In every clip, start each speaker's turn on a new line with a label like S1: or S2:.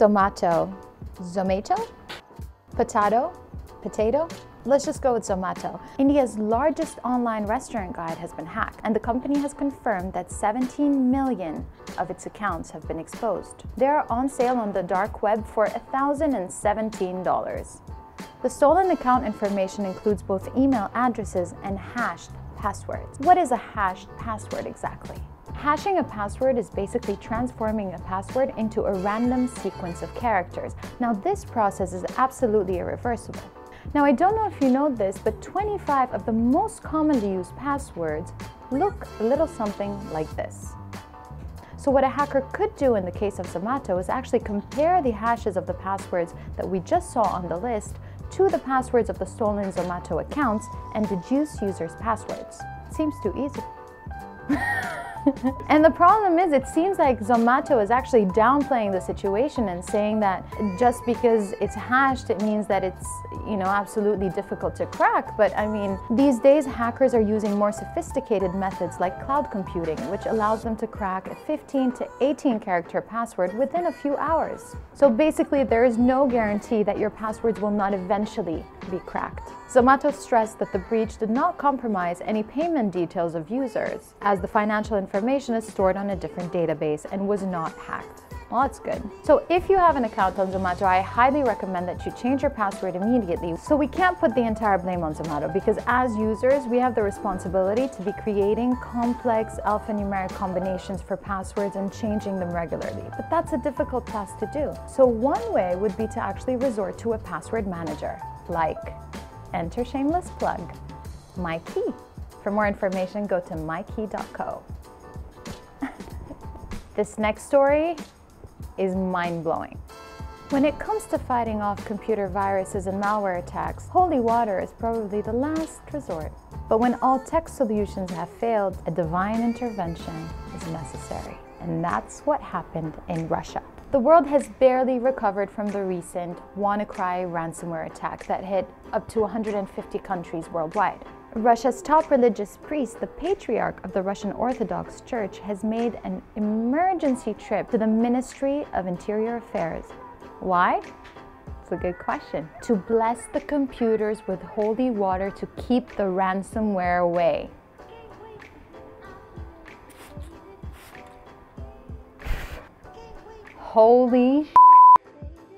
S1: Zomato, Zomato, Potato, Potato. Let's just go with Zomato. India's largest online restaurant guide has been hacked, and the company has confirmed that 17 million of its accounts have been exposed. They are on sale on the dark web for $1,017. The stolen account information includes both email addresses and hashed passwords. What is a hashed password exactly? Hashing a password is basically transforming a password into a random sequence of characters. Now this process is absolutely irreversible. Now I don't know if you know this, but 25 of the most commonly used passwords look a little something like this. So what a hacker could do in the case of Zomato is actually compare the hashes of the passwords that we just saw on the list to the passwords of the stolen Zomato accounts and deduce users' passwords. Seems too easy. and the problem is, it seems like Zomato is actually downplaying the situation and saying that just because it's hashed, it means that it's, you know, absolutely difficult to crack. But I mean, these days, hackers are using more sophisticated methods like cloud computing, which allows them to crack a 15 to 18 character password within a few hours. So basically, there is no guarantee that your passwords will not eventually be cracked. Zomato stressed that the breach did not compromise any payment details of users, as the financial information is stored on a different database and was not hacked. Well, that's good. So if you have an account on Zomato, I highly recommend that you change your password immediately. So we can't put the entire blame on Zomato because as users, we have the responsibility to be creating complex alphanumeric combinations for passwords and changing them regularly. But that's a difficult task to do. So one way would be to actually resort to a password manager, like enter shameless plug, Myki. For more information, go to myki.co. this next story is mind-blowing. When it comes to fighting off computer viruses and malware attacks, holy water is probably the last resort. But when all tech solutions have failed, a divine intervention is necessary. And that's what happened in Russia. The world has barely recovered from the recent WannaCry ransomware attack that hit up to 150 countries worldwide. Russia's top religious priest, the Patriarch of the Russian Orthodox Church, has made an emergency trip to the Ministry of Interior Affairs. Why? It's a good question. To bless the computers with holy water to keep the ransomware away. Holy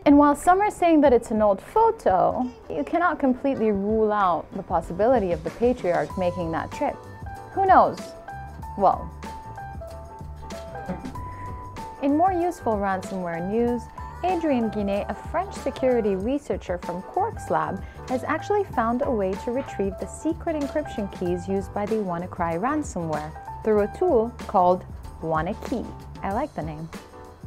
S1: and while some are saying that it's an old photo, you cannot completely rule out the possibility of the patriarch making that trip. Who knows? Well, in more useful ransomware news, Adrien Guinet, a French security researcher from Quarkslab, has actually found a way to retrieve the secret encryption keys used by the WannaCry ransomware through a tool called WannaKey. I like the name.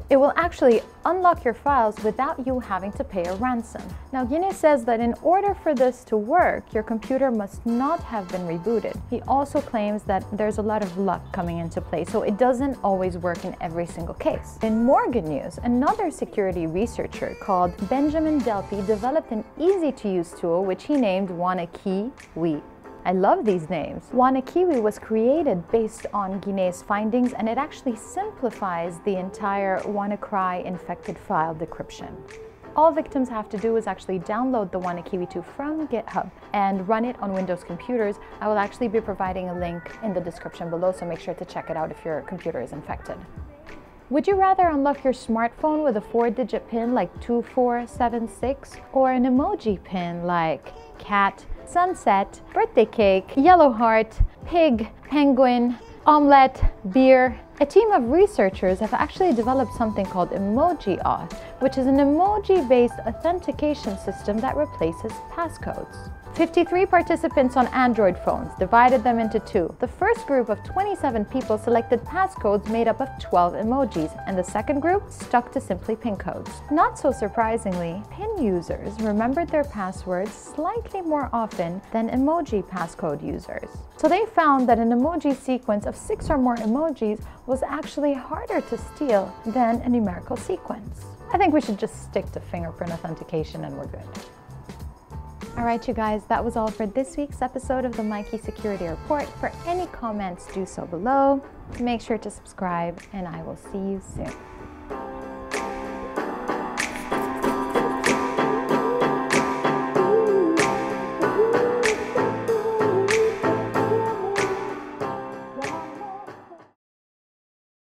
S1: It will actually unlock your files without you having to pay a ransom. Now, Guinet says that in order for this to work, your computer must not have been rebooted. He also claims that there's a lot of luck coming into play, so it doesn't always work in every single case. In more good news, another security researcher called Benjamin Delpy developed an easy-to-use tool which he named WannaKey We I love these names. WannaKiwi was created based on Guinet's findings and it actually simplifies the entire WannaCry infected file decryption. All victims have to do is actually download the WannaKiwi 2 from GitHub and run it on Windows computers. I will actually be providing a link in the description below, so make sure to check it out if your computer is infected. Would you rather unlock your smartphone with a four-digit PIN like 2476 or an emoji PIN like cat sunset, birthday cake, yellow heart, pig, penguin, omelette, beer. A team of researchers have actually developed something called Emoji Auth, which is an emoji-based authentication system that replaces passcodes. 53 participants on Android phones divided them into two. The first group of 27 people selected passcodes made up of 12 emojis, and the second group stuck to simply PIN codes. Not so surprisingly, PIN users remembered their passwords slightly more often than emoji passcode users. So they found that an emoji sequence of six or more emojis was actually harder to steal than a numerical sequence. I think we should just stick to fingerprint authentication and we're good. All right, you guys, that was all for this week's episode of the Myki Security Report. For any comments, do so below. Make sure to subscribe, and I will see you soon.